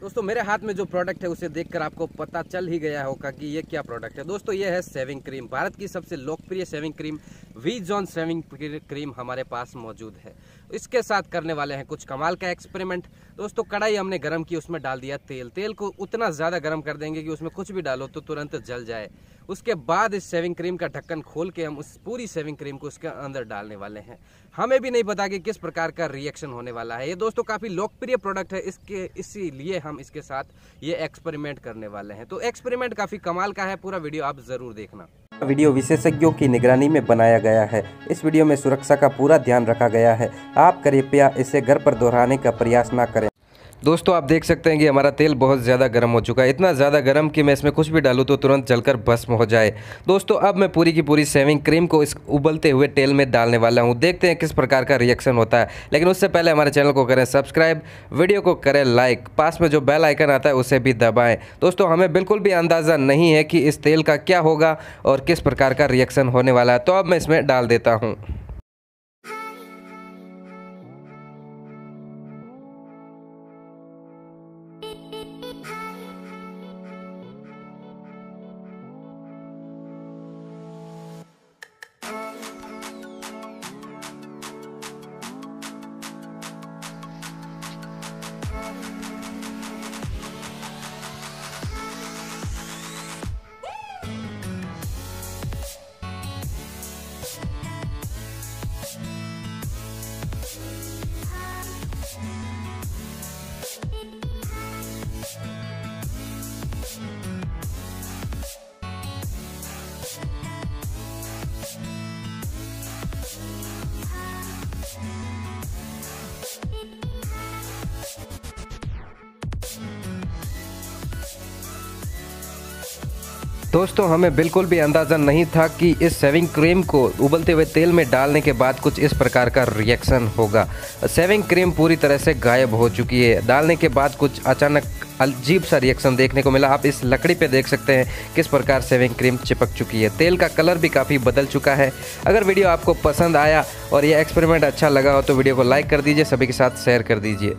दोस्तों, मेरे हाथ में जो प्रोडक्ट है, उसे देखकर आपको पता चल ही गया होगा कि ये क्या प्रोडक्ट है। दोस्तों, ये है सेविंग क्रीम भारत की सबसे लोकप्रिय shaving cream V John shaving cream हमारे पास मौजूद है। इसके साथ करने वाले हैं कुछ कमाल का एक्सपेरिमेंट। दोस्तों, कढ़ाई हमने गर्म की, उसमें डाल दिया तेल। तेल को उतना ज़्यादा गर्म कर देंगे कि उसमें कुछ भी डालो तो तुरंत जल जाए। उसके बाद इस सेविंग क्रीम का ढक्कन खोल के हम उस पूरी सेविंग क्रीम को उसके अंदर डालने वाले हैं। हमें भी नहीं पता कि किस प्रकार का रिएक्शन होने वाला है। ये दोस्तों काफ़ी लोकप्रिय प्रोडक्ट है। इसके, इसीलिए हम इसके साथ ये एक्सपेरिमेंट करने वाले हैं। तो एक्सपेरिमेंट काफ़ी कमाल का है। पूरा वीडियो आप ज़रूर देखना। वीडियो विशेषज्ञों की निगरानी में बनाया गया है। इस वीडियो में सुरक्षा का पूरा ध्यान रखा गया है। आप कृपया इसे घर पर दोहराने का प्रयास न करें। दोस्तों, आप देख सकते हैं कि हमारा तेल बहुत ज़्यादा गर्म हो चुका है। इतना ज़्यादा गर्म कि मैं इसमें कुछ भी डालूँ तो तुरंत जलकर भस्म हो जाए। दोस्तों, अब मैं पूरी की पूरी सेविंग क्रीम को इस उबलते हुए तेल में डालने वाला हूँ। देखते हैं किस प्रकार का रिएक्शन होता है। लेकिन उससे पहले हमारे चैनल को करें सब्सक्राइब वीडियो को करें लाइक पास में जो बेल आइकन आता है, उसे भी दबाएँ। दोस्तों, हमें बिल्कुल भी अंदाज़ा नहीं है कि इस तेल का क्या होगा और किस प्रकार का रिएक्शन होने वाला है। तो अब मैं इसमें डाल देता हूँ। Hi. दोस्तों, हमें बिल्कुल भी अंदाज़ा नहीं था कि इस सेविंग क्रीम को उबलते हुए तेल में डालने के बाद कुछ इस प्रकार का रिएक्शन होगा। सेविंग क्रीम पूरी तरह से गायब हो चुकी है। डालने के बाद कुछ अचानक अजीब सा रिएक्शन देखने को मिला। आप इस लकड़ी पे देख सकते हैं किस प्रकार सेविंग क्रीम चिपक चुकी है। तेल का कलर भी काफ़ी बदल चुका है। अगर वीडियो आपको पसंद आया और यह एक्सपेरिमेंट अच्छा लगा हो तो वीडियो को लाइक कर दीजिए, सभी के साथ शेयर कर दीजिए।